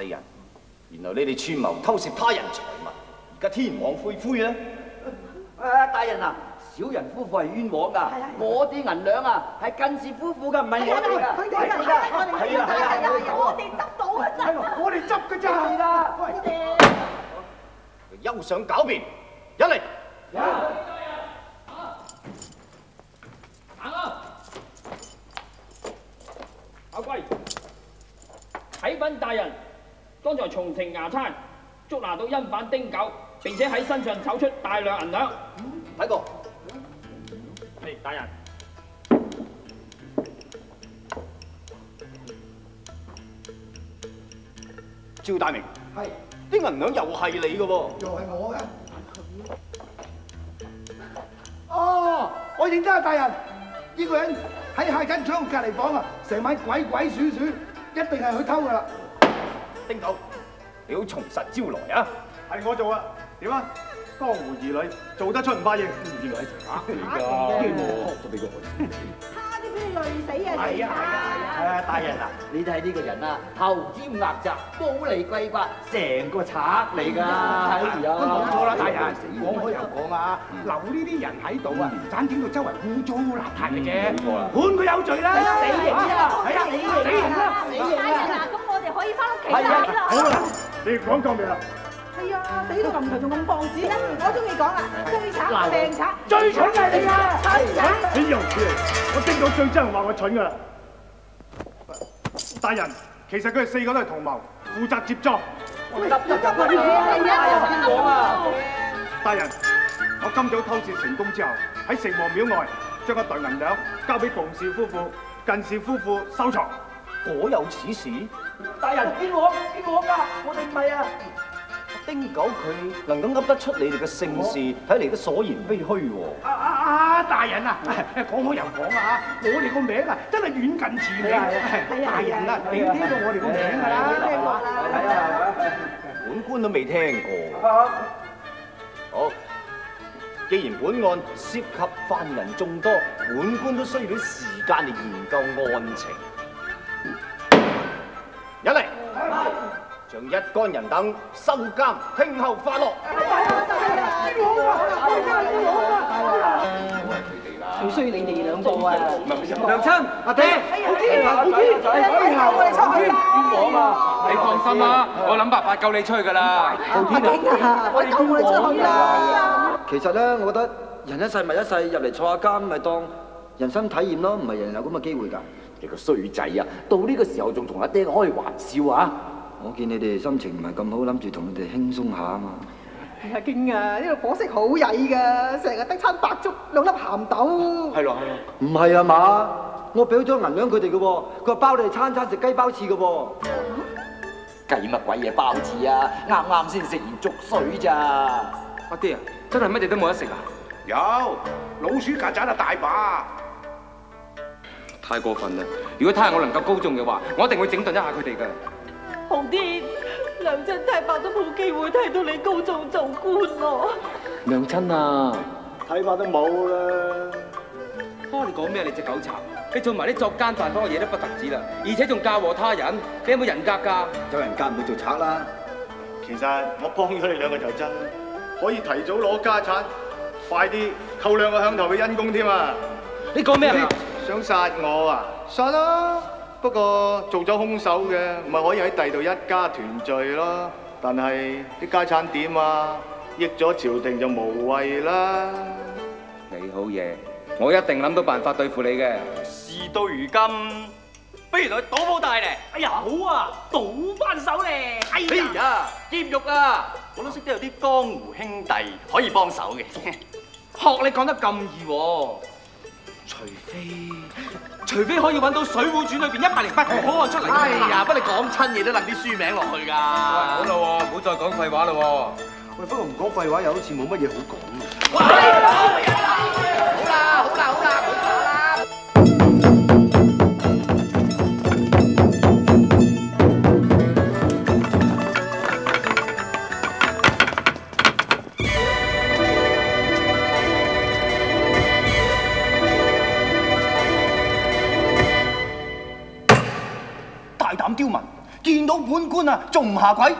怕死人，然後你哋串謀偷竊他人財物，而家天網恢恢啦！誒，大人啊，小人夫婦係冤枉㗎，我啲銀兩啊係近氏夫婦㗎，唔係我哋㗎，佢哋㗎，我哋係啊係啊我哋執到㗎咋，我哋執㗎咋。係啦，我哋。休想狡辯，一嚟！行啊！阿貴，啟禀大人，剛才從庭牙餐捉拿到因犯丁九，並且喺身上搜出大量銀兩。睇過。係大人。趙大明，係，啲銀兩又係你嘅喎。又係我嘅。哦，我認得啊，大人，呢個人喺蟹根窗隔離房啊，成晚鬼鬼祟祟，一定係佢偷㗎啦。丁九，你好從實招來啊！係我做啊，點啊？江湖儿女做得出唔怕認，原來係假嚟㗎。差啲 俾你累死啊！係啊係啊係啊！大人啊，你睇呢個人啊，頭尖額窄，高嚟貴骨，成個賊嚟㗎，係啊！冇錯啦，大人，講開又講啊，留呢啲人喺度啊，盞整到周圍污糟邋遢嘅啫，判佢有罪啦，死刑啊！係啊，死刑啦，死刑啊！咁我哋可以翻屋企啦。好啦，你哋講夠未啊？係啊，死到咁長仲咁放肆咧，我中意講啦，最慘病慘，最蠢係你啊！蠢慘。你又知我聽到最憎人話我蠢噶啦。大人，其實佢哋四個都係同謀，負責接贓。執執執啊！邊講啊？大人，我今早偷竊成功之後，喺城隍廟外將一袋銀兩交俾馮氏夫婦、近氏夫婦收藏。果有此事？大人見我見我㗎，我哋唔係啊！丁九佢能夠噏得出你哋嘅姓氏，睇嚟都所言非虛喎。啊啊啊！大人啊，講好又講啊，我哋個名啊真係遠近馳名。大人啊，你都知道我哋個名㗎啦。係啊係啊！本官都未聽過。好，既然本案涉及犯人眾多，本官都需要啲時間嚟研究案情。將一干人等收監，聽候發落。最需要你哋兩個啊！娘親，阿爹，好啲，好啲，我哋出去啦！我嘛，你放心啦，我諗辦法救你出去噶啦。阿景啊，我哋救我哋出去啦！其實咧，我覺得人一世物一世，入嚟坐下監咪當人生體驗咯，唔係人人有咁嘅機會㗎。你個衰仔啊！到呢個時候仲同阿爹開玩笑啊！我見你哋心情唔係咁好，諗住同你哋輕鬆下啊嘛。阿景啊，呢度伙食好曳㗎，成日得餐白粥兩粒鹹豆。係咯係咯。唔係啊嘛，我俾咗銀兩佢哋嘅喎，佢話包你哋餐餐食雞包翅嘅喎。計乜鬼嘢包子啊！啱啱先食完粥水咋。阿爹啊，真係乜嘢都冇得食啊！有老鼠曱甴啊，大把。太過分啦！如果他日我能夠高中嘅話，我一定會整頓一下佢哋噶。紅啲，娘親太白都冇機會睇到你高中做官咯。娘親啊！睇法都冇啦。啊！你講咩？你隻狗賊！你做埋啲作奸犯科嘅嘢都不特止啦，而且仲嫁禍他人，你有冇人格㗎？有人格唔會做賊啦。其實我幫咗你兩個就真，可以提早攞家產，快啲扣兩個響頭嘅恩公添啊！你講咩啊？想殺我啊？殺啦！不過做咗兇手嘅，咪可以喺第度一家團聚咯。但係啲家產點啊？益咗朝廷就無謂啦。你好嘢，我一定諗到辦法對付你嘅。事到如今，不如同佢賭鋪大咧。哎呀，好啊，賭翻手咧。哎呀，劍玉啊，我都識得有啲江湖兄弟可以幫手嘅。學你講得咁易喎，除非除非可以揾到《水滸傳》裏邊一百零八個好漢出嚟。哎呀，不你講親嘢都谂啲書名落去㗎。好啦喎，唔好再講廢話啦喎。喂，不過唔講廢話，又好似冇乜嘢好講。仲唔下跪？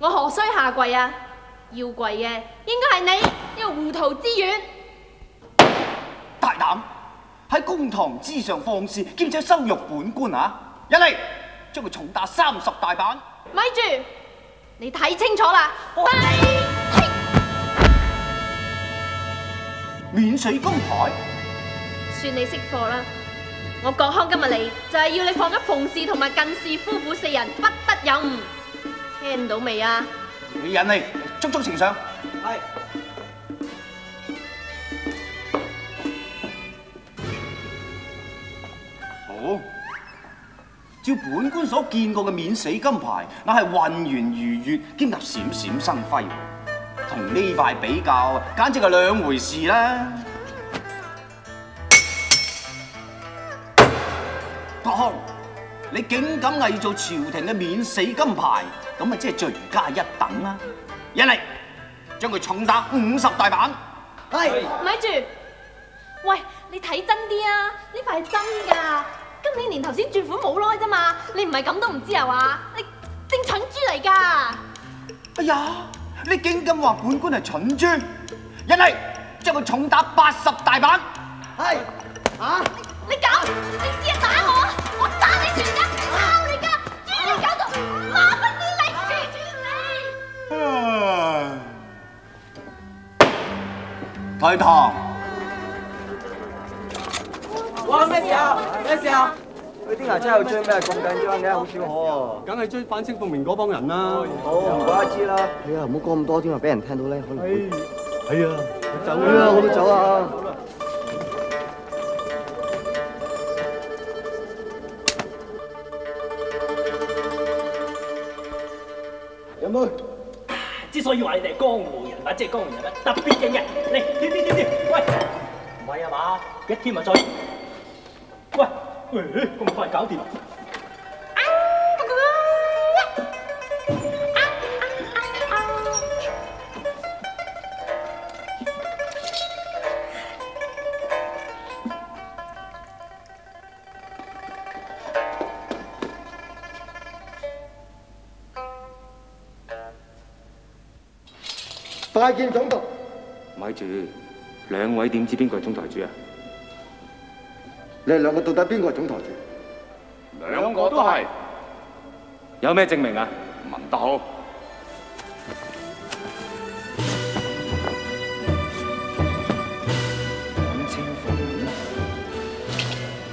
我何須下跪啊？要跪嘅應該係你呢個糊塗之遠。大膽喺公堂之上放肆，兼且羞辱本官啊！一嚟將佢重打三十大板。咪住，你睇清楚啦！免水公牌，算你識貨啦！我郭康今日嚟就係要你放咗馮氏同埋近氏夫婦四人不得有誤，聽到未啊？你忍嚟，足足呈上。係。好，照本官所見過嘅免死金牌，那係渾圓如月，兼及閃閃生輝，同呢塊比較，簡直係兩回事啦。郭康，你竟敢伪造朝廷嘅免死金牌，咁啊即系罪加一等啦！引嚟，将佢重打五十大板。系。咪住，喂，你睇真啲啊！呢块系真㗎，今年年头先轉款冇耐啫嘛，你唔系咁都唔知啊嘛？你正蠢猪嚟㗎！哎呀，你竟敢话本官系蠢猪！引嚟，将佢重打八十大板。系。啊！你咁，你試下打，我豬你！退堂。哇！咩事啊？咩事啊？佢啲牙真係追咩咁緊張嘅，好少可喎。梗係追反清復明嗰幫人啦。好，唔怪得知啦。係啊，唔好講咁多添啊，俾人聽到咧，可能會。係啊，走係啊，我都走啊。有冇？之所以話你哋係江湖人物，即係江湖人物特別勁嘅，嚟跳跳跳跳，喂，唔係啊嘛，一添咪再，喂，誒咁快搞掂！拜見總督。咪住，兩位點知邊個係總台主啊？你哋兩個到底邊個係總台主？兩個都係。有咩證明啊？文德好。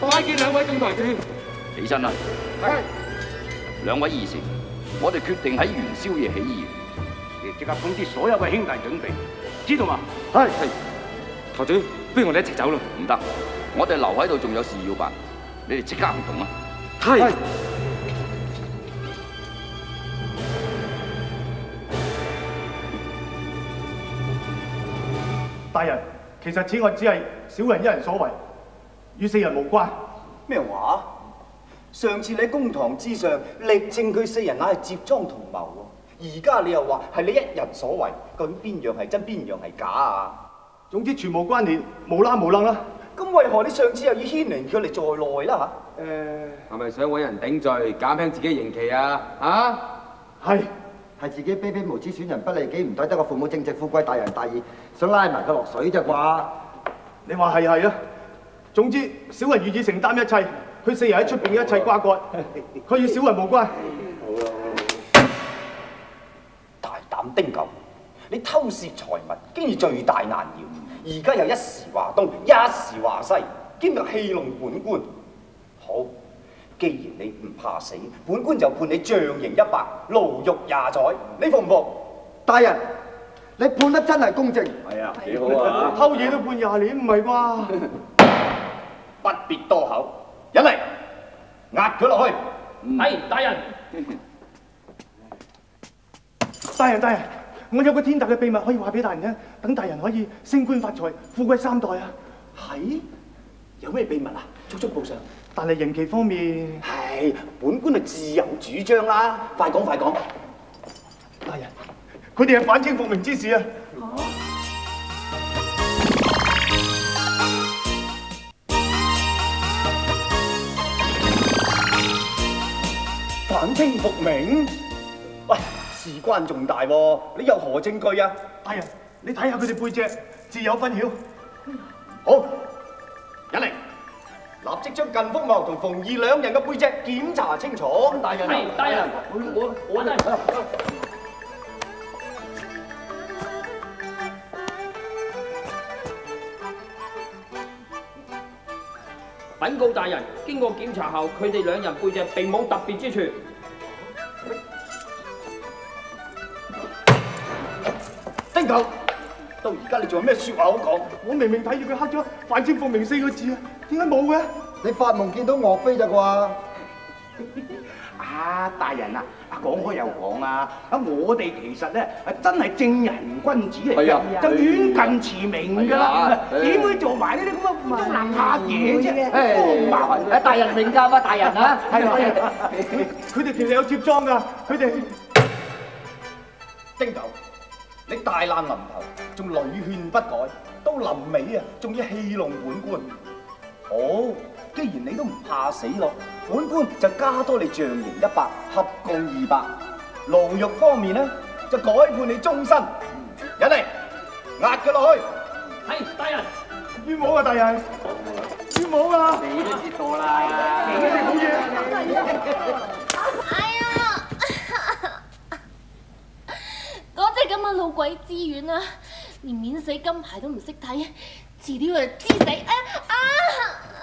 拜見兩位總台主。起身啦。係。兩位義士，我哋決定喺元宵夜起義。你即刻通知所有嘅兄弟準備，知道嘛？係係。台主，不如我哋一齊走咯。唔得，我哋留喺度仲有事要辦，你哋即刻行動啦。係。大人，其實此案只係小人一人所為，與四人無關。咩話？上次你喺公堂之上力證佢四人乃係接贓同謀喎，而家你又話係你一人所為，究竟邊樣係真，邊樣係假啊？總之全無關聯，無啦無楞啦。咁為何你上次又要牽連佢哋在內啦嚇？誒，係咪想揾人頂罪，減輕自己刑期啊？啊？係。係自己卑鄙無知，損人不利己，唔抵得個父母正直富貴大仁大義，想拉埋佢落水啫啩？你話係係啦。總之，小人願意承擔一切，佢四人喺出邊嘅一切瓜葛，佢與小人無關。大膽丁九，你偷窃財物，经然罪大難饒，而家又一時話東，一時話西，兼又戲弄本官。好，既然你唔怕死，本官就判你杖刑一百，牢獄廿載，你服唔服？大人，你判得真係公正。係啊，幾好啊！偷嘢都判廿年，唔係啩？不必多口，引嚟，壓佢落去。係，大人。大人大人，我有個天大嘅秘密可以話俾大人聽，等大人可以升官發財、富貴三代啊！係？有咩秘密啊？速速報上。但係刑期方面，係本官係自由主張啦，快講快講。大人，佢哋係反清復明之士啊！反反清復明？喂，事關重大喎，你有何證據啊？大人，你睇下佢哋背脊，自有分曉。好，引嚟，立即將近福茂同馮義兩人嘅背脊檢查清楚。大人係大人，我我真係。稟告大人，經過檢查後，佢哋兩人背脊並冇特別之處。到而家你仲有咩説話好講？我明明睇住佢刻咗反清復明四個字啊，點解冇嘅？你發夢見到岳飛咋啩？啊，大人啊，啊講開又講啊，啊我哋其實咧啊真係正人君子嚟嘅，就遠近馳名㗎係啊。啦，誒點會做埋呢啲咁嘅烏中黑嘢啫？誒麻煩誒大人明教啊，大人啊，係啊，佢哋其實有接裝㗎，佢哋。丁九，你大難臨頭仲屢勸不改，到臨尾啊，仲要戲弄本官。好，既然你都唔怕死咯，本官就加多你杖刑一百，合共二百。牢獄方面呢，就改判你終身。引嚟，押佢落去。係大人，冤枉啊，大人，冤枉啊！你都知道啦。你哋好嘢。哎呀！嗰只咁嘅老鬼知遠啊，連免死金牌都唔識睇，遲啲佢就知死啊啊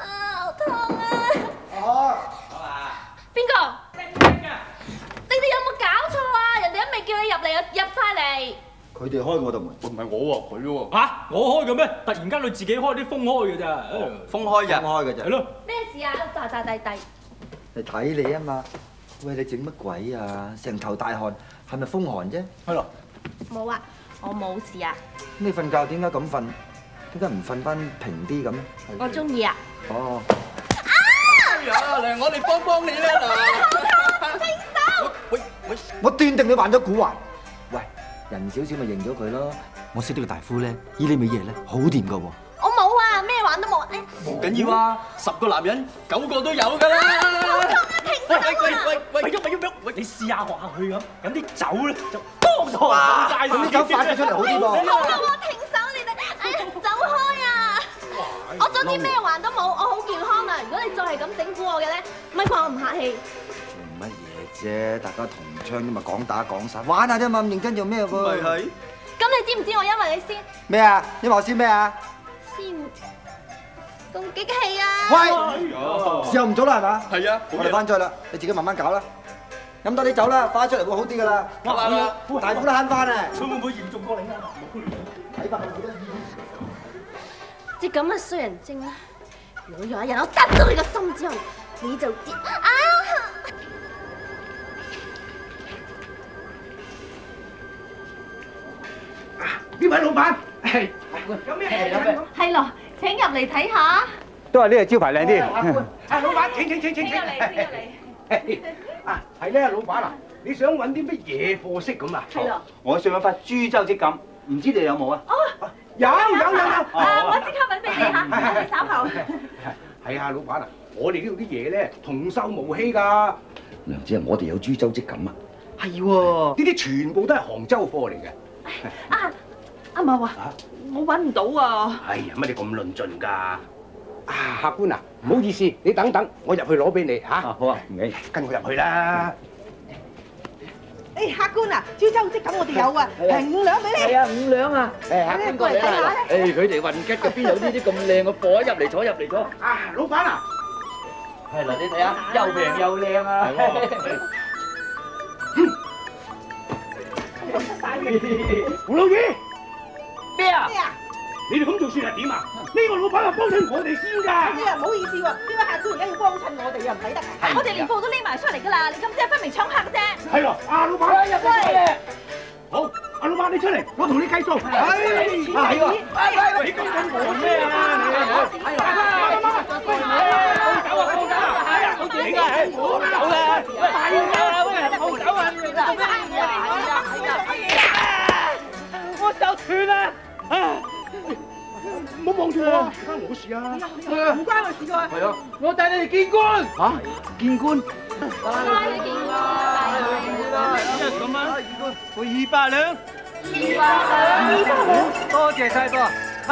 啊！好痛啊！哦，邊個？你哋有冇搞錯啊？人哋都未叫你入嚟，啊入晒嚟。佢哋開我度門。唔係我喎，佢喎。嚇我開嘅咩？突然間佢自己開啲封開嘅咋？封開開嘅咋。係咯。咩事啊？大大弟弟。嚟睇你啊嘛。喂，你整乜鬼啊？成頭大汗，係咪風寒啫？係咯。冇啊，我冇事啊，你瞓覺點解咁瞓？點解唔瞓翻平啲咁咧？我中意啊。哦。哎呀，嚟我哋幫幫你啦嗱！停手！喂喂，我斷定你玩咗古惑。喂，人少少咪認咗佢咯。我識得個大夫咧，醫呢味嘢咧好掂噶喎。我冇啊，咩玩都冇。哎唔緊要啊，十個男人九個都有㗎啦！停手啊！喂喂喂，咪喐咪喐咪喐，喂你試下學下佢咁，飲啲酒咧就當堂冇晒咁啲酒發咗出嚟好啲噃。好啦，我停手你哋，哎呀，走開啊！我做啲咩還都冇，我好健康啊！如果你再係咁整蠱我嘅咧，咪怪我唔客氣。做乜嘢啫？大家同窗啫嘛，講打講殺，玩下啫嘛，咁認真做咩喎？咪係。咁你知唔知我因為你先咩啊？因為我先咩啊？先咁激氣啊？喂，時候唔早啦係嘛？係啊，我哋翻咗啦，你自己慢慢搞啦。飲多啲酒啦，花出嚟會好啲噶啦。哇大夫都慳翻啊！佢會唔會嚴重過你啊？睇翻佢啦。隻咁嘅衰人精啊！如果有一日我得到你個心之後，你就知啊！呢位老闆，係有咩嘢飲係咯，請入嚟睇下。都係呢個招牌靚啲。啊，老闆，請請請請請。請入嚟，請入嚟。啊，係咧，老闆啊，你想揾啲乜嘢貨色咁啊？係咯。我想揾塊株洲織錦，唔知你有冇啊？哦，有有有有。啊，我即刻揾俾你嚇，我哋稍後。係啊，老闆啊，我哋呢度啲嘢咧童叟無欺㗎。娘子啊，我哋有株洲織錦啊！係喎，呢啲全部都係杭州貨嚟嘅。啊，阿茂啊，我揾唔到啊。哎呀，乜你咁論盡㗎？啊，客官啊，唔好意思，你等等，我入去攞俾你嚇。好啊，唔緊，跟我入去啦。誒，客官啊，株洲織錦我哋有啊，係五兩俾你。係啊，五兩啊！誒，客官過嚟過嚟睇下啦！誒，佢哋混吉嘅邊有呢啲咁靚嘅貨啊？入嚟坐，入嚟坐。啊，老闆啊，係啦，你睇下，又平又靚啊！胡老二，咩啊？咩啊？你哋咁做算係點啊？呢個老闆啊，幫襯我哋先㗎。哎呀，唔好意思喎，呢位客官而家要幫襯我哋啊，唔抵得啊！我哋連布都匿埋出嚟㗎啦，你咁即係分明搶客啫。係咯，阿，老闆，入嚟。好，阿老闆你出嚟，我同你計數。係，啊係喎。你講緊我咩啊？你係啊，高走啊，高走啊！係啊，好似你啊，係我走啦。係啊，喂，好走啊！我手斷啦！啊！唔好望住我，关我事啊！系啊，唔关我事噶。系啊，我带你哋见官。吓，见官。拜你见官，拜你见官。一日咁啊，我二百两。二百两，二百两，多谢晒噃。二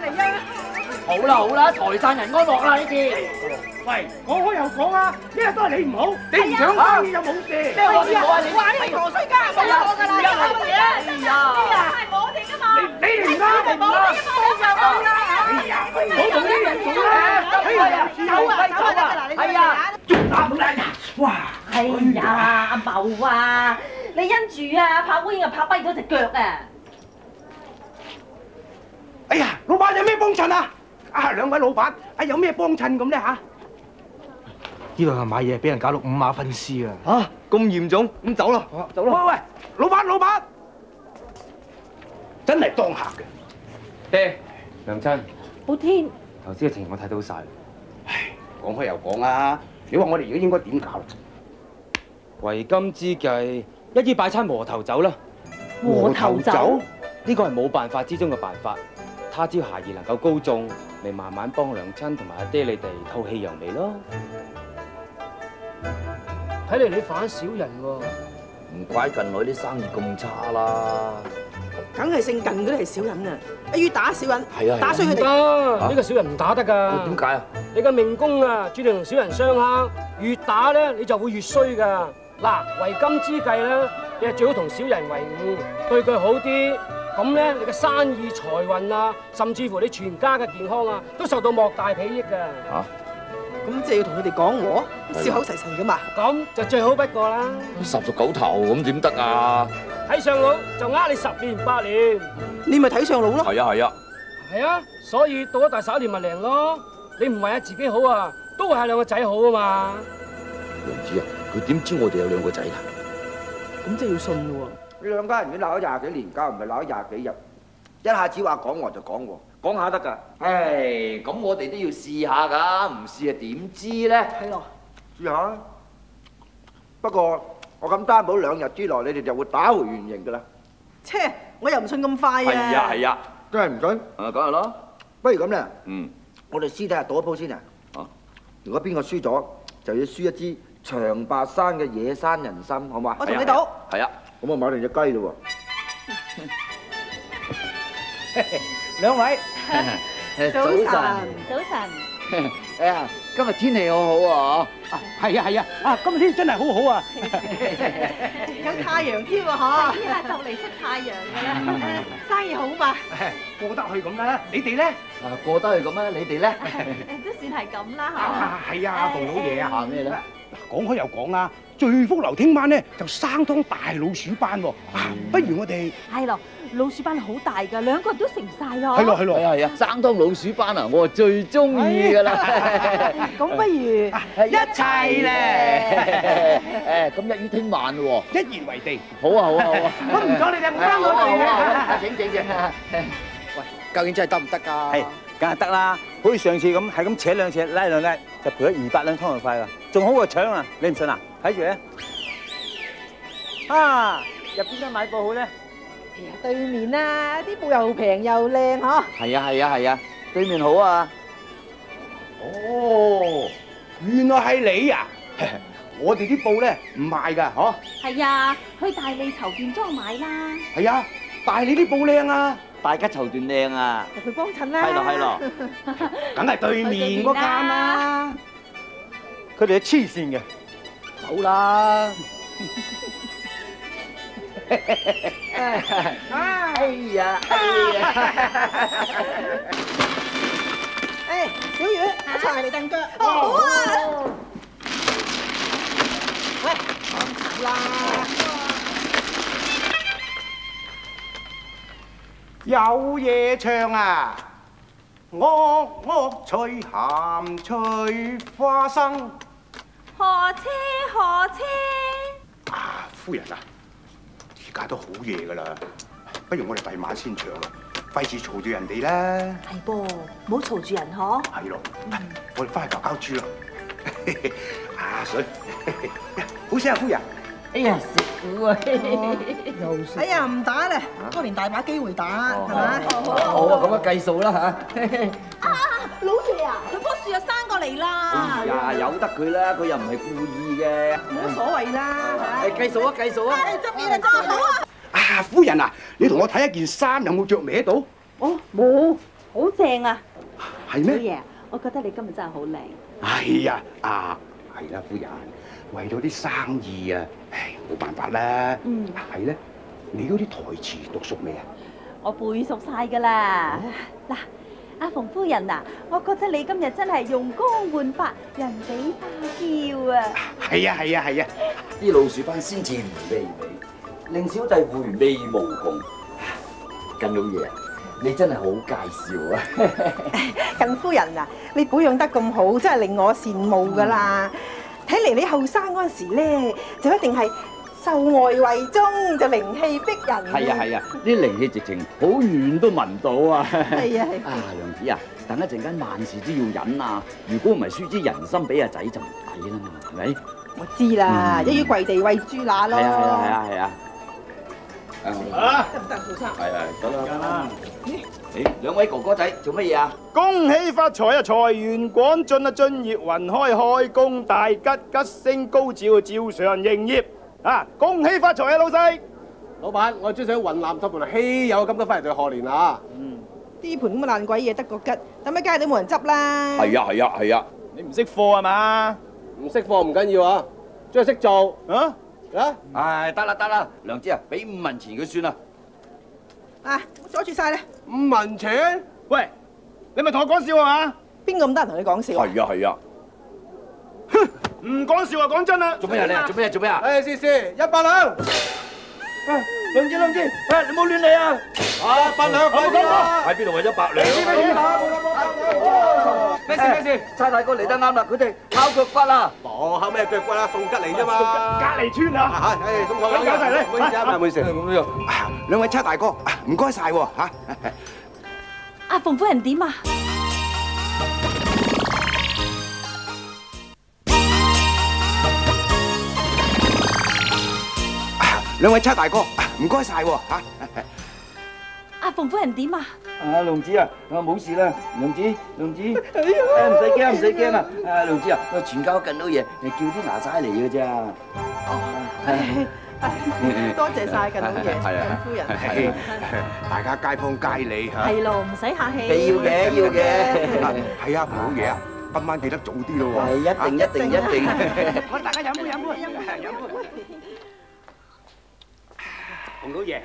嚟一。好啦好啦，財散人安樂啦呢次。喂，講開又講啊，呢日都係你唔好，你唔搶生意就冇事。咩我哋冇啊？你話你陀衰家冇我㗎啦，有乜嘢啊？哎呀，係我哋㗎嘛。你哋唔啱，你唔啱。哎呀，唔好同啲人講啦。哎呀，走啊走啊！係啊，仲打唔打呀？哇！哎呀，阿茂啊，你因住啊拍烏蠅啊拍跛咗只腳啊！哎呀，老闆有咩幫襯啊？啊，兩位老闆，啊有咩幫襯咁咧嚇？呢度係買嘢，俾人搞到五馬分屍啊！嚇咁嚴重，咁走啦，走啦。喂喂，老闆老闆，真係當客嘅。爹，娘親，好天，頭先嘅情況我睇到晒。唉講開又講啊，你話我哋而家應該點搞？為今之計，一於擺餐和頭酒啦。和頭酒呢個係冇辦法之中嘅辦法。他朝孩兒能夠高中，咪慢慢幫娘親同埋阿爹你哋吐氣揚眉咯。睇嚟你反小人喎。唔怪近來啲生意咁差啦。梗係姓近嗰啲係小人啊！一於打小人，係啊打衰佢哋。呢個小人唔打得㗎。點解啊？你嘅命宮啊，注定同小人相克，越打咧你就會越衰㗎。嗱，為今之計咧，你係最好同小人為伍，對佢好啲。咁咧，你嘅生意、財運啊，甚至乎你全家嘅健康啊，都受到莫大裨益㗎。嚇！咁即係要同佢哋講和，笑口齊齊噶嘛。咁就最好不過啦。十熟九頭咁點得啊？睇上佬就呃你十年八年。你咪睇上佬咯。係啊係啊。係啊，所以到咗大十一年咪靈咯。你唔為下自己好啊，都為下兩個仔好啊嘛。娘子啊，佢點知我哋有兩個仔啊？咁即係要信咯呢兩家人已經鬧咗廿幾年交，唔係鬧咗廿幾日，一下子話講和就講和，講下得㗎。唉，咁我哋都要試下㗎，唔試啊點知咧？係咯。試下啦。不過我咁擔保兩日之內你哋就會打回原形㗎啦。切，我又唔信咁快啊。係啊係啊，真係唔信？啊梗係咯。不如咁咧，嗯，我哋私底下賭一鋪先啊。啊，如果邊個輸咗，就要輸一支長白山嘅野山人參，好嘛？我同你賭。係啊。咁啊買定隻雞咯兩位，早晨。早晨。哎呀，今日天氣好好啊！係啊係啊，啊今天真係好好啊！有太陽添喎，嗬。係啊，就嚟出太陽㗎啦。生意好嘛？過得去咁啦，你哋咧？啊，過得去咁啊，你哋咧？誒，都算係咁啦啊，係啊，馮老爺啊。話咩咧？嗱，講開又講啊，聚福樓聽晚咧就生湯大老鼠班喎，啊不如我哋係咯，老鼠班好大㗎，兩個人都食唔晒咯。係咯係咯係啊生湯老鼠班啊，我最中意㗎啦。咁不如一齊咧，誒，咁一於聽晚喎。一言為定。好啊好啊好啊。我唔阻你哋，唔關我好啊好啊哋嘅。請請請。究竟真係得唔得㗎？係，梗係得啦。好似上次咁，係咁扯兩扯，拉兩拉，就賠咗二百兩湯藥費㗎，仲好過搶啊！你唔信啊？睇住咧。啊，入邊間買布好咧？對面啊，啲布又平又靚嗬。係啊係啊係啊，對面好啊。哦，原來係你啊！我哋啲布咧唔賣㗎，嗬。係啊，去大利籌店莊買啦。係啊，大利啲布靚啊！大家籌段靚啊！入去幫襯啦。係咯係咯，梗係對面嗰間啦。佢哋係黐線嘅。走啦！哎呀，哎呀！哎，小雨，一齊嚟蹬腳。哦好啊。喂，咁啦。有嘢唱啊！樂樂翠鹹翠花生。何車何車？啊，夫人啊，而家都好夜㗎啦，不如我哋第晚先唱啦，費事嘈住人哋啦。係噃，唔好嘈住人嗬。系咯，我哋翻去搞搞猪啦。阿 水，好聲啊，夫人。哎呀，食苦啊！又哎呀，唔打啦，多年大把机会打，系咪？好啊，咁啊计数啦吓。啊，老爺嚟嚟啦哎。呀，由得佢啦，佢又唔係故意嘅。冇所謂啦嚇。誒計數啊，計數啊！執嘢啦，執好啊！啊，夫人啊，你同我睇一件衫有冇着歪到？哦，冇，好正啊！係咩？老爺，我覺得你今日真係好靚。哎呀，啊，係啦，夫人，為咗啲生意啊，唉，冇辦法啦。嗯，係咧，你嗰啲台詞讀熟未啊？我背熟晒㗎啦。嗱，阿馮夫人啊，我覺得你今日真係容光煥發，人比花嬌啊！係啊，係啊，係啊。啲老鼠斑鮮甜味美，令小弟回味無窮。近老爺，你真係好介紹啊！近夫人啊，你保養得咁好，真係令我羨慕噶啦。睇嚟你後生嗰陣時咧，就一定係秀外慧中，就靈氣逼人。係啊係啊，啲靈氣直情好遠都聞到啊！係啊係啊，娘子啊，等一陣間萬事都要忍啊！如果唔係輸之人心俾阿仔就唔抵啦嘛，係咪？我知啦，嗯一於跪地喂豬乸咯。係啊係啊係啊係啊！啊，得唔得，傅生？係啊，得啦。誒，兩位哥哥仔做乜嘢啊？恭喜發財啊！財源廣進啊！進業雲開，開工大吉，吉星高照，照常營業啊！恭喜發財啊，老細！老闆，我專想雲南托盤稀有金桔翻嚟對賀年啊！嗯呢盤咁嘅爛鬼嘢得個吉，等喺街都冇人執啦。係啊係啊係啊！你唔識貨係嘛？唔識貨唔緊要啊，只係識做啊！啊！唉，得啦得啦，梁子啊，俾五文錢佢算啦。啊，阻住晒啦！五文錢？喂，你咪同我講笑啊嘛？邊個咁得人同你講笑啊？係啊係啊！唔講笑啊，講真啊！做咩啊你啊？做咩啊？做咩啊？誒，試試一百兩。兩支兩支，誒你冇亂嚟啊！啊，百兩快啲啦！喺邊度為咗百兩？咩事咩事？差大哥嚟得啱啦，佢哋敲腳骨啦！冇敲咩腳骨啊？送吉嚟啫嘛！隔離村啊！係，誒，送錯啦！搞齊你唔好意思啊，唔好意思。咁樣，兩位差大哥，啊唔該晒喎嚇。阿馮夫人點啊？兩位差大哥，啊唔該晒喎嚇。阿馮夫人點啊？啊，龍子啊，啊冇事啦，龍子，龍子，誒唔使驚，唔使驚啊！啊，龍子啊，我全家近到嘢，係叫啲牙仔嚟嘅咋。多謝晒近老爺、係啊近夫人。係 大家街坊街里嚇。係咯，唔使客氣。你要嘅，要嘅。係啊，唔好嘢啊，今晚記得早啲咯喎。係一定一定一定。我大家飲杯飲杯飲杯飲杯。洪老爺，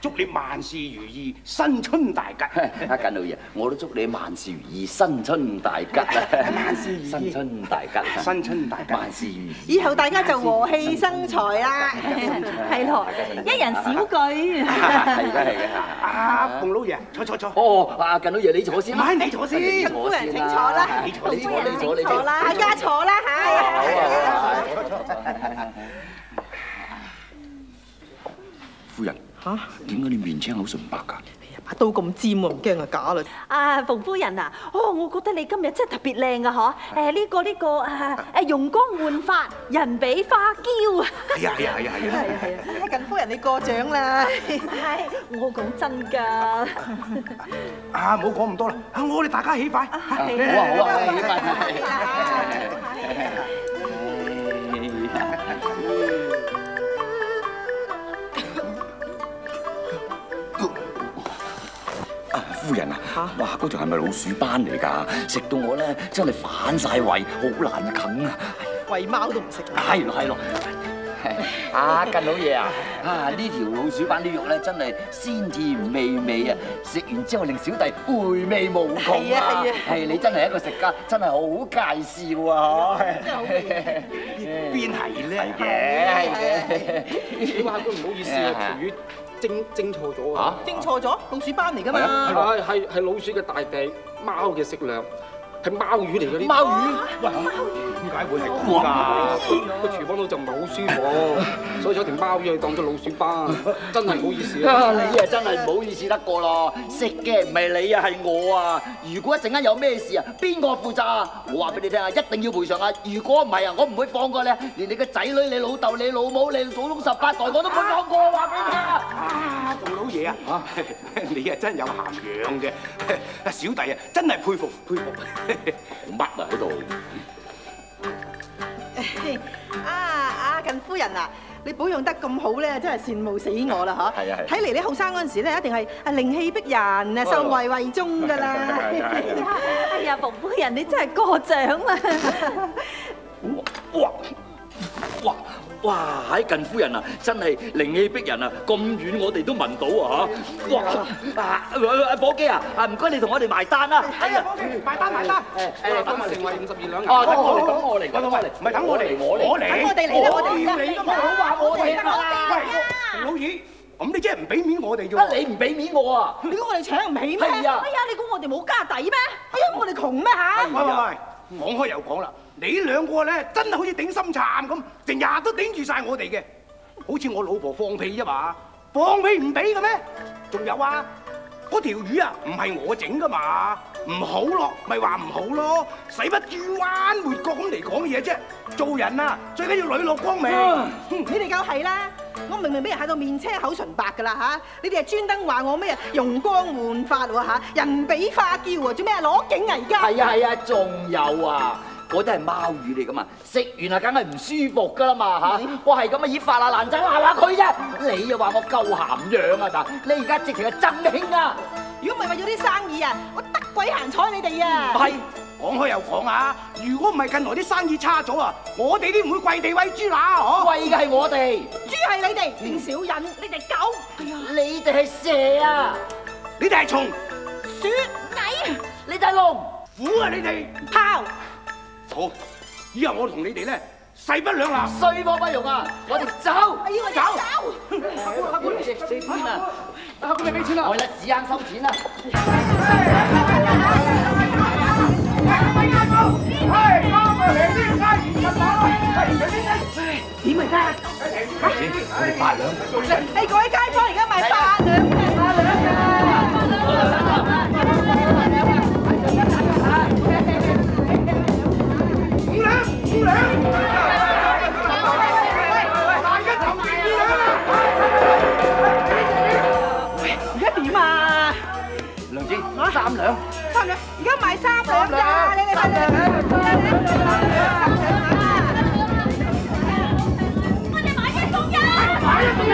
祝你萬事如意，新春大吉。阿近老爺，我都祝你萬事如意，新春大吉啊！萬事如意新春大吉，新春大吉，萬事如意。以後大家就和氣生財啦。係咯，一人少句。係嘅係嘅。阿，洪老爺，坐坐坐。哦，阿近老爺你坐先啦。唔係你坐先夫人請坐先啦。你坐，你坐，夫人你坐，你請坐啦，大家坐啦嚇。好啊好啊。夫人，嚇？點解你面青口唇白㗎？把刀咁尖喎，唔驚啊假啦。啊，馮夫人啊，哦，我覺得你今日真係特別靚啊，嗬！誒呢個呢個啊誒容光煥發，人比花嬌啊！係啊係啊係啊係啊。係啊，近夫人你過獎啦。係，我講真㗎。啊，唔好講咁多啦，啊，我哋大家起筷。好啊好啊，起夫人啊，哇！嗰條係咪老鼠斑嚟噶？食到我咧真系反晒胃，好难啃啊！喂猫都唔食。系咯系咯。啊，近老爺啊，啊呢條老鼠斑啲肉咧真係鮮甜美美啊！食完之後令小弟回味無窮係啊係啊係你真係一個食家，真係好介紹啊！邊係咧？係嘅。小客官唔好意思啊，條魚蒸蒸錯咗啊！蒸錯咗，老鼠斑嚟㗎嘛。係係係老鼠嘅大地，貓嘅食糧，係貓魚嚟嘅呢啲。貓魚，喂，點解會係咁㗎？個廚房度就唔係好舒服，所以有條貓魚當咗老鼠斑，真係唔好意思啊！啊！你啊真係唔好意思得過咯，食嘅唔係你啊，係我啊！如果一陣間有咩事啊，邊個負責啊？我話俾你聽啊，一定要賠償啊！如果唔係啊，我唔會放過你，連你個仔女、你老豆、你老母、你祖宗十八代我都唔會放過，話俾你聽啊！老爺啊，啊，你啊真有涵養嘅，小弟啊真係佩服佩服。乜啊喺度？啊啊近夫人啊！你保養得咁好咧，真係羨慕死我啦嗬！係啊係睇嚟你後生嗰陣時咧，一定係啊靈氣逼人啊，受惠惠中噶啦。哎呀，馮夫人你真係過獎啦！哇哇哇！喺近夫人啊，真係靈氣逼人啊！咁遠我哋都聞到啊嚇！哇啊啊伙計啊，啊唔該你同我哋埋單啦！係啊，埋單埋單。誒等成為五十二兩銀。哦，等我嚟，等我嚟，喂喂喂，唔係等我嚟，我嚟，我嚟，等我哋嚟啦我哋要你都冇好話我哋啊！喂，老二，咁你真係唔俾面我哋啫啊你唔俾面我啊！你估我哋請唔起咩？係啊哎呀，你估我哋冇家底咩？哎呀，我哋窮咩嚇？喂喂喂，講開又講啦，你兩個咧真係好似頂心杉咁，成日都頂住晒我哋嘅，好似我老婆放屁啫嘛，放屁唔俾嘅咩？仲有啊，嗰條魚啊，唔係我整噶嘛，唔好咯，咪話唔好咯，使乜轉彎抹角咁嚟講嘢啫？做人啊，最緊要磊落光明。你哋夠係啦！我明明俾人喺度面青口唇白噶啦嚇，你哋係專登話我咩啊容光煥發喎嚇，人比花嬌啊，做咩啊攞景啊而家？係啊係啊，仲有啊！嗰啲係貓魚嚟噶嘛，食完啊梗係唔舒服噶啦嘛嚇！我係咁啊，以發下爛仔鬧下佢啫，你又話我夠鹹樣啊嗱！你而家直情係爭興啊！如果唔係為咗啲生意啊，我得鬼閒睬你哋啊！係講開又講啊！如果唔係近來啲生意差咗啊，我哋啲唔會跪地喂豬乸嗬。喂嘅係我哋，豬係你哋，定小人，你哋狗，你哋係蛇啊！你哋係蟲，鼠蟻，你哋係龍，虎啊你哋！豹，好，以後我同你哋咧勢不兩立。水火不容啊！我哋走，哎呀，走，走！客官，你四千啊！客官你俾錢啦！我啦，屎坑收錢啦！點啊家？八兩，誒各位街坊而家賣八兩嘅，八兩五兩，五兩。大家投五而家點啊？梁子，三兩，三兩，而家賣三兩咋？你哋快啲！我哋買一送一。點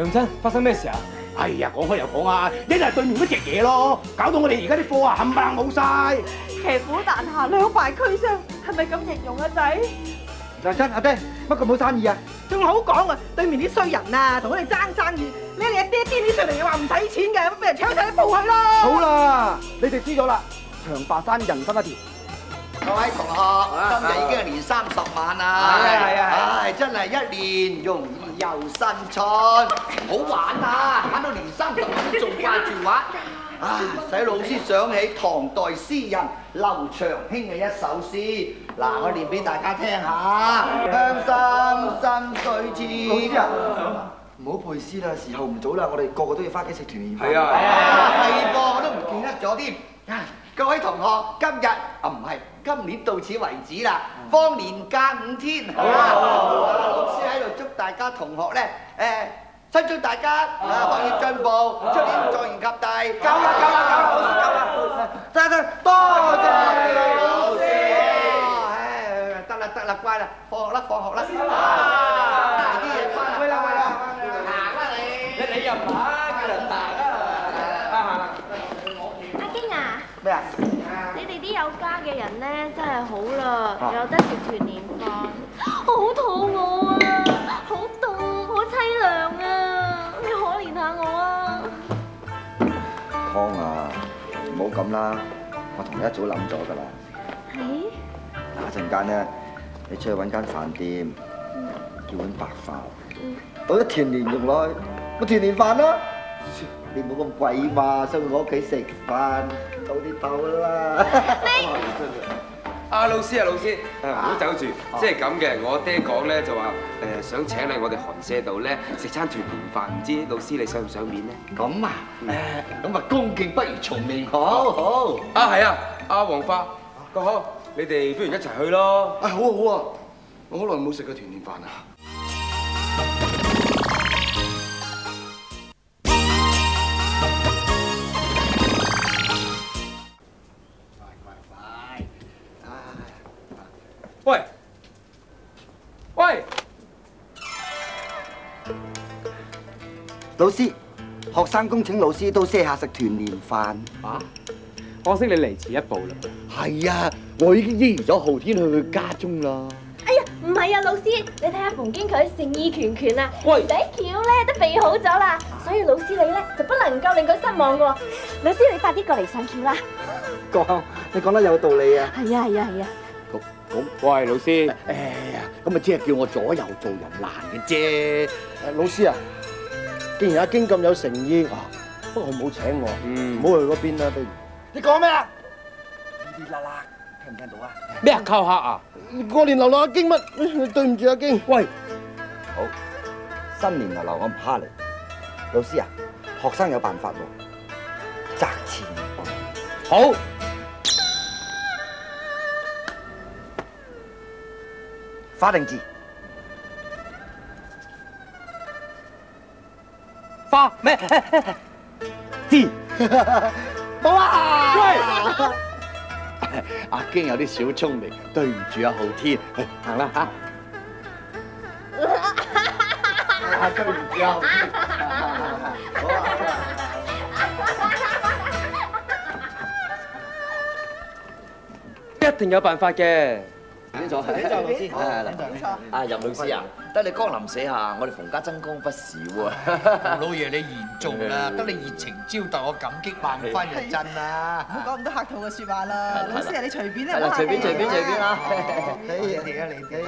娘親，發生咩事啊？哎呀，講開又講啊，一日對面嗰隻嘢咯，搞到我哋而家啲貨啊冚唪唥冇晒。騎虎難下，兩敗俱傷，係咪咁形容啊仔？娘亲阿爹，乜咁冇生意啊？仲好講啊！對面啲衰人啊，同我哋爭生意，你哋阿爹癲起上嚟又話唔使錢嘅，咁俾人搶晒啲布去咯！好啦，你哋知咗啦，長白山人生一條。各位同學，今日已經係年三十晚啦！係啊係啊係啊唉，真係一年容易又新春，好玩啊！玩到年三十仲掛住玩。啊！使老師想起唐代詩人劉長卿嘅一首詩，嗱，我念俾大家聽下。鄉心新水池。老師啊，唔好背詩啦，時候唔早啦，我哋個個都要翻屋企食團圓飯。係啊，係噃，我都唔記得咗添。啊各位同學，今日啊唔係，今年到此為止啦，放年假五天。好啊，好啊，老師喺度祝大家同學咧，誒，新祝大家啊學業進步，出年狀元及第。夠啦，夠啦，夠啦，老師夠啦。得得，多謝老師。唉，得啦得啦，乖啦，放學啦放學啦。好肚餓啊，好凍，好凄涼啊，你可憐下我啊！湯啊，唔好咁啦，我同你一早諗咗㗎啦。係嗱，一陣間咧，你出去揾間飯店，叫碗白飯，倒啲甜蓮肉落去，咪甜蓮飯咯。你冇咁貴嘛，上去我屋企食飯，倒啲豆啦。啊，老師啊，老師，誒唔好走住，即係咁嘅。我爹講咧就話誒想請你我哋寒舍度咧食餐團年飯，唔知老師你想唔想面咧？咁啊，誒咁啊，恭敬不如從命，好好。啊係啊，阿黃花，個好，你哋不如一齊去咯。啊好啊好啊，我好耐冇食過團年飯啊。生恭請老師都卸下食團年飯。啊！可惜你嚟遲一步啦。係啊，我已經應咗浩天去佢家中啦。哎呀，唔係啊，老師，你睇下馮經佢誠意拳拳啊，喂，底橋咧都備好咗啦，所以老師你咧就不能夠令佢失望噶喎。老師你快啲過嚟上橋啦。講，你講得有道理啊。係啊係啊係啊。咁，喂，老師，哎呀，咁啊，即係叫我左右做人難嘅啫。誒老師啊，既然阿京咁有誠意，不過佢冇請我，唔好去嗰邊啦，不如。你講咩啊？呢啲啦啦，聽唔聽到啊？咩啊？靠客啊？過年流落阿京乜？對唔住阿京。喂，好，新年流流我唔蝦你。老師啊，學生有辦法喎，擇前好。法定字？花咩？字。好啊！喂，阿京有啲小聰明，對唔住啊，浩天，行啦嚇。啊，對唔住啊，浩天。好啊，好啊。一定有辦法嘅。邊座？邊座老師係係啦邊座啊，任老師啊，得你江林寫下，我哋馮家增光不少啊。老爺你言重啦，得你熱情招待我，感激萬分就真啦。唔好講咁多客套嘅説話啦，老師啊，你隨便啦，係啦唔好客氣隨便隨便隨便啊 係你哋啊，你哋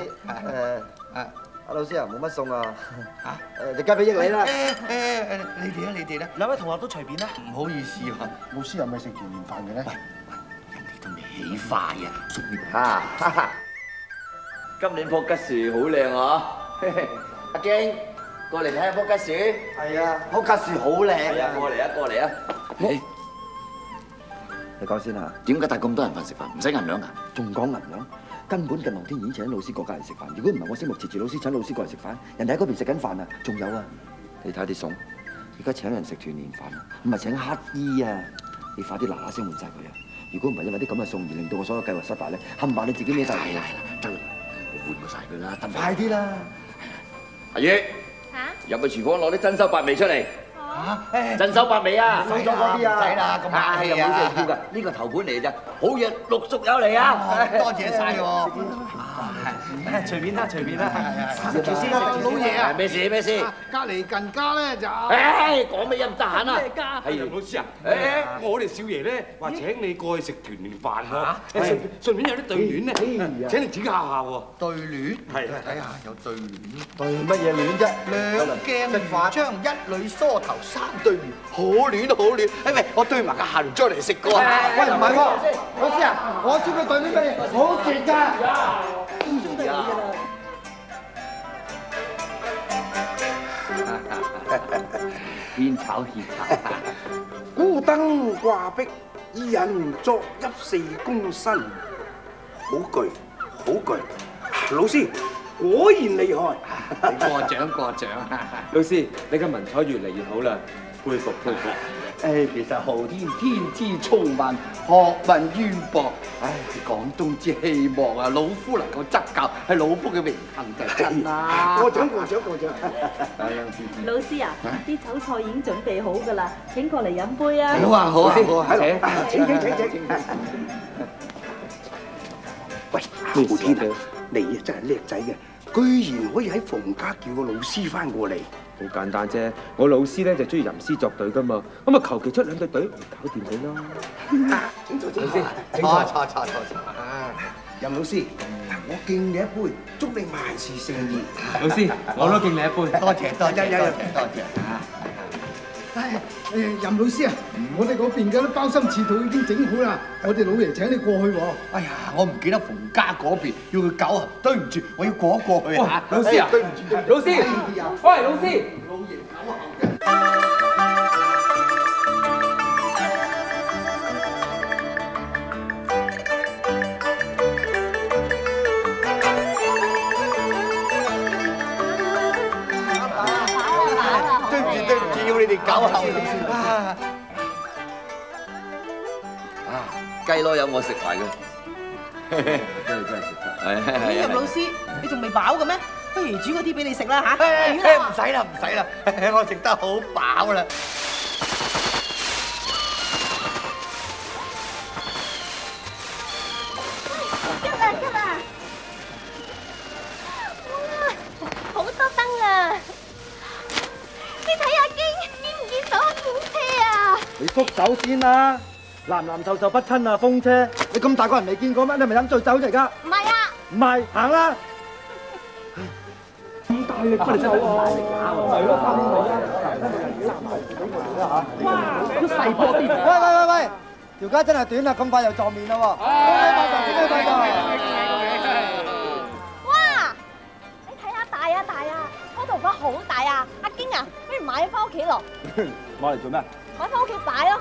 誒阿老師啊，冇乜送啊。嚇誒，你交俾益你啦。誒誒誒，你哋啊，你哋啦，兩位同學都隨便啦。唔好意思喎，老師係咪食團年飯嘅咧？起快啊！嚇哈哈！今年棵吉樹好靚啊！阿經，過嚟睇下棵吉樹。係啊，棵吉樹好靚係啊，過嚟啊，過嚟啊！你講先啊。點解帶咁多人飯食飯？唔使銀兩㗎？仲講銀兩？根本近望天已經請老師過隔離食飯。如果唔係我星目截住老師請老師過嚟食飯，人哋喺嗰邊食緊飯啊！仲有啊，你睇啲餸，而家請人食團年飯啊，唔係請乞衣啊！你快啲嗱嗱聲換晒佢啊！如果唔係因為啲咁嘅餸而令到我所有計劃失敗咧，冚唪唥你自己孭晒佢啊！得啦，我換過晒佢啦？快啲啦！阿姨，入去廚房攞啲珍馐百味出嚟。嚇！珍馐百味啊！收咗嗰啲啊唔使啦，咁啊客氣又冇嘢要㗎。呢個頭盤嚟嘅啫，好嘢陸續有嚟啊！多謝晒喎。隨便啦，隨便啦。食住先，老爺啊！咩事咩事？隔離近家咧就。誒，講乜嘢唔得閒啊？係任老師啊！誒，我哋少爺咧話請你過去食團年飯喎，順順便有啲對聯咧，請你指教下喎。對聯係睇下有對聯。對乜嘢聯啫？兩鏡魚章，一女梳頭，三對聯，好戀好聯。誒喂，我對埋個下聯再嚟食過啊！喂，唔係喎，老師啊，我知佢對呢乜嘢，好勁㗎。唔中對你㗎啦。獻炒獻炒。孤燈掛壁，二人作一四躬身，好句好句。老師果然厲害，過獎過獎。老師，你嘅文采越嚟越好啦，佩服佩服。誒，其實昊天天資聰穎，學問淵博。唉，廣東之希望啊，老夫能夠執教，係老夫嘅榮幸就真啦。過獎過獎過獎。老師啊，啲酒菜已經準備好㗎啦，請過嚟飲杯啊！好啊好啊好啊，請請請請請。喂，浩天啊，你啊真係叻仔嘅，居然可以喺馮家叫個老師翻過嚟。好簡單啫，我老師咧就中意吟詩作對噶嘛，咁啊求其出兩對隊嚟搞掂佢咯。請坐，請老師坐，請坐坐坐坐坐。啊，任老師，我敬你一杯，祝你萬事勝意。老師，我都敬你一杯。多謝多謝多謝多謝啊！唉，誒任老師啊，我哋嗰邊嘅啲包心翅肚已經整好啦，我哋老爺請你過去喎。哎呀，我唔記得冯家嗰邊要佢搞啊，對唔住，我要過一過去啊。老師啊对唔住，對唔住老师喂老師老爺搞後嘅。搞後啊！啊，雞攞有我食埋嘅，真 係真係食得。係係任老師，你仲未飽嘅咩？不如煮嗰啲俾你食啦嚇。誒唔使啦唔使啦，我食得好飽啦。先啦，男男授受不親啊，風車！你咁大個人未見過咩？你係咪飲醉酒嚟㗎？唔係啊！唔係，行啦！咁大力真係好啊！係咯，哇！都細波啲。喂喂喂喂，條街真係短啦，咁快又撞面啦喎！哇！你睇下大啊大啊，嗰頭髮好大啊！阿經啊，不如買翻屋企咯，買嚟做咩？買翻屋企擺咯。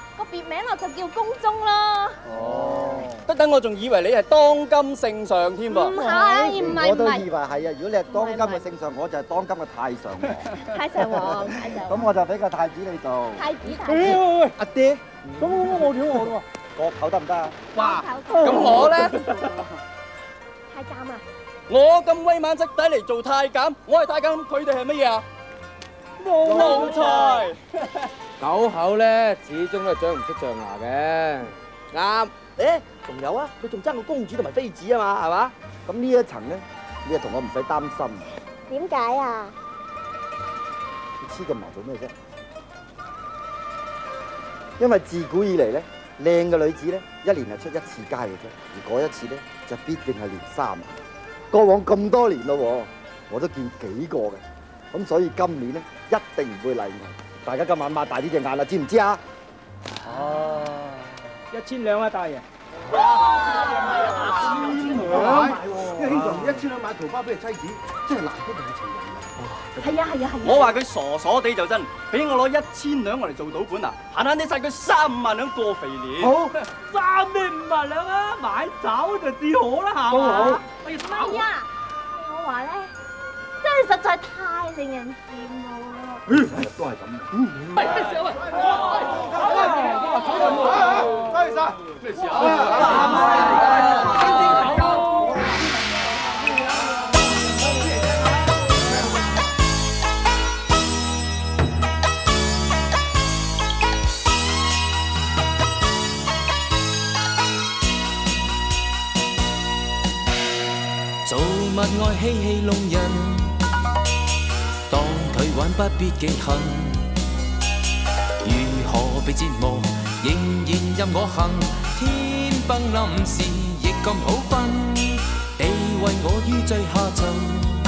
個別名我就叫宮中咯。哦，得等我仲以為你係當今聖上添噃。唔係唔係我都以為係啊！如果你係當今嘅聖上，我就係當今嘅太上皇。太上皇，太上皇。咁我就俾個太子你做。太子太喂子。喂喂，阿爹，咁咁我屌我咯喎，國口得唔得啊？哇！咁我咧，太監啊！我咁威猛質底嚟做太監，我係太監，佢哋係乜嘢啊？奴才。狗口咧，始終都係長唔出象牙嘅。啱。誒，仲有啊，佢仲爭個公主同埋妃子啊嘛，係嘛？咁呢一層咧，你就同我唔使擔心。點解啊？你黐咁埋做咩啫？因為自古以嚟咧，靚嘅女子咧，一年係出一次街嘅啫，而嗰一次咧就必定係連三啊。過往咁多年咯喎，我都見幾個嘅，咁所以今年咧一定唔會例外。大家今晚擘大啲隻眼啦，知唔知啊？哦，一千兩啊，大爺。因為兄弟一千兩買桃花俾佢妻子，真係難得有情人啊！係啊係啊係啊！我話佢傻傻地就真，俾我攞一千兩我嚟做賭本啊，閒閒地晒佢三五萬兩過肥年。好，三咩五萬兩啊？買酒就至好啦，係嘛？唔係啊，我話咧，真係實在太令人羨慕啦。成日都係咁。喂，咩事啊？喂，多謝晒，咩事啊？做物愛嬉戲弄人，还不必记恨。如何被折磨，仍然任我行。天崩临时亦咁好分，地为我于最下层。